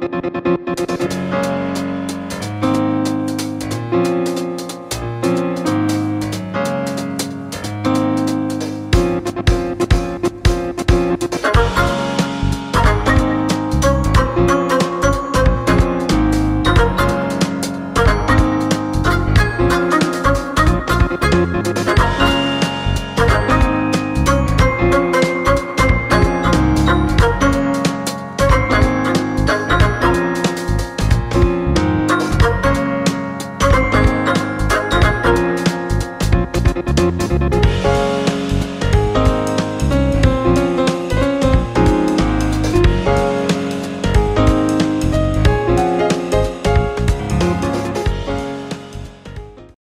Música